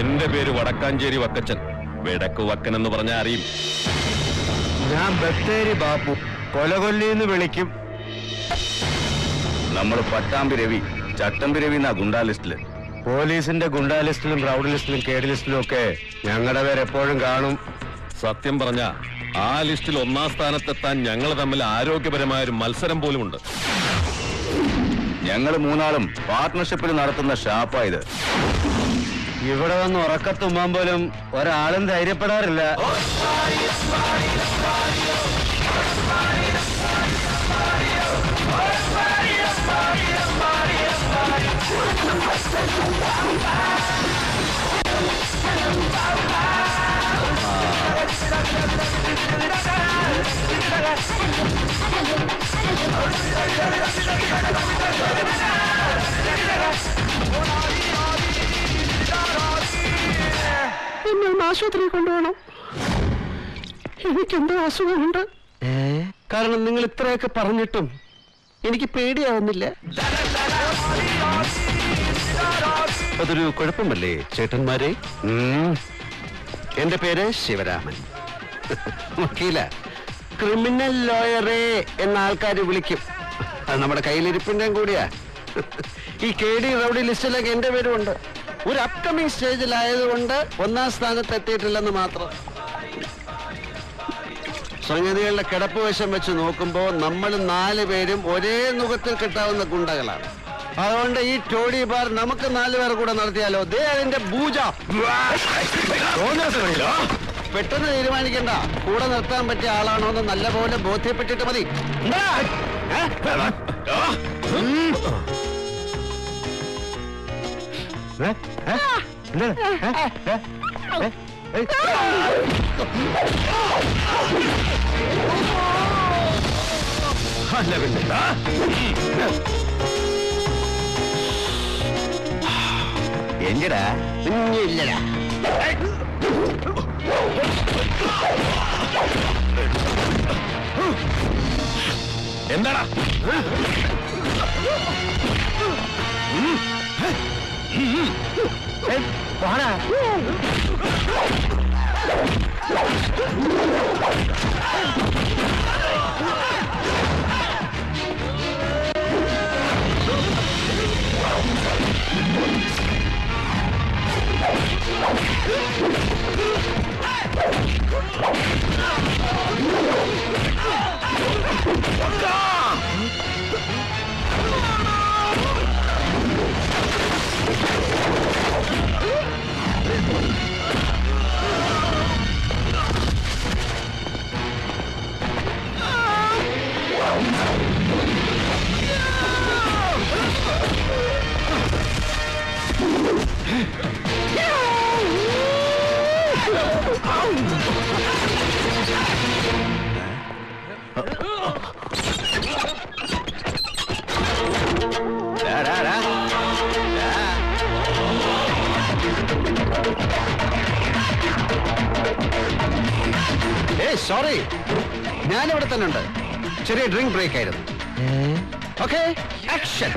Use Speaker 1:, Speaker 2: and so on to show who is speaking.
Speaker 1: എന്റെ പേര് വടക്കാഞ്ചേരി വക്കച്ചൻ. വെടക്ക് വക്കൻ എന്ന് പറഞ്ഞാൽ അറിയും.
Speaker 2: ഞാൻ ബത്തേരി ബാപ്പു. കൊലകൊല്ലിന്ന് വിളിക്കും.
Speaker 3: നമ്മൾ പട്ടാമ്പി രവി ചട്ടമ്പി രവി എന്നാ ഗുണ്ടാ ലിസ്റ്റിൽ.
Speaker 2: പോലീസിന്റെ ഗുണ്ടാ ലിസ്റ്റിലും റൗഡ് ലിസ്റ്റിലും കേഡ് ലിസ്റ്റിലും ഒക്കെ ഞങ്ങളുടെ പേരെപ്പോഴും കാണും.
Speaker 1: സത്യം പറഞ്ഞ ആ ലിസ്റ്റിൽ ഒന്നാം സ്ഥാനത്തെത്താൻ ഞങ്ങൾ തമ്മിൽ ആരോഗ്യപരമായ ഒരു മത്സരം പോലും ഉണ്ട്
Speaker 3: ഞങ്ങൾ മൂന്നാളും പാർട്ട്ണർഷിപ്പിൽ നടത്തുന്ന ഷാപ്പാ ഇത്.
Speaker 2: ഇവിടെ വന്ന് ഉറക്കത്തുമ്പാൻ പോലും ഒരാളും ധൈര്യപ്പെടാറില്ല.
Speaker 4: ആശുപത്രി കൊണ്ടുപോകണം. എനിക്കെന്തോ അസുഖമുണ്ട്.
Speaker 2: കാരണം നിങ്ങൾ ഇത്രയൊക്കെ പറഞ്ഞിട്ടും എനിക്ക് പേടിയാവുന്നില്ല. അതൊരു കുഴപ്പമല്ലേ ചേട്ടന്മാരെ. എന്റെ പേര് ശിവരാമൻ. വക്കീല. ക്രിമിനൽ ലോയറെ എന്ന ആൾക്കാർ വിളിക്കും. അത് നമ്മുടെ കയ്യിലിരിപ്പിന്റെയും കൂടിയാ. ഈ കെ ഡി റൗഡി ലിസ്റ്റിലൊക്കെ എന്റെ പേരും ഉണ്ട് ഒരു അപ്കമിങ് സ്റ്റേജിലായതുകൊണ്ട് ഒന്നാം സ്ഥാനത്ത് എത്തിയിട്ടില്ലെന്ന് മാത്രം. സംഗതികളുടെ കിടപ്പ് വശം വെച്ച് നോക്കുമ്പോൾ നമ്മൾ നാല് പേരും ഒരേ മുഖത്തിൽ കിട്ടാവുന്ന ഗുണ്ടകളാണ്. അതുകൊണ്ട് ഈ ടോഡി ബാർ നമുക്ക് നാല് പേർ കൂടെ നടത്തിയാലോ? ദേ അതിന്റെ പൂജ. പെട്ടെന്ന് തീരുമാനിക്കണ്ട. കൂടെ നിർത്താൻ പറ്റിയ ആളാണോ എന്ന് നല്ലപോലെ ബോധ്യപ്പെട്ടിട്ട് മതി. അല്ല പിന്നെ.
Speaker 3: എങ്കടാ?
Speaker 2: ഇല്ലടാ
Speaker 1: എന്താടാ?
Speaker 2: പോടാ
Speaker 3: ഡാ,
Speaker 2: സോറി ഞാനിവിടെ തന്നെ ഉണ്ട്. ചെറിയ ഡ്രിങ്ക് ബ്രേക്ക് ആയിരുന്നു. Okay action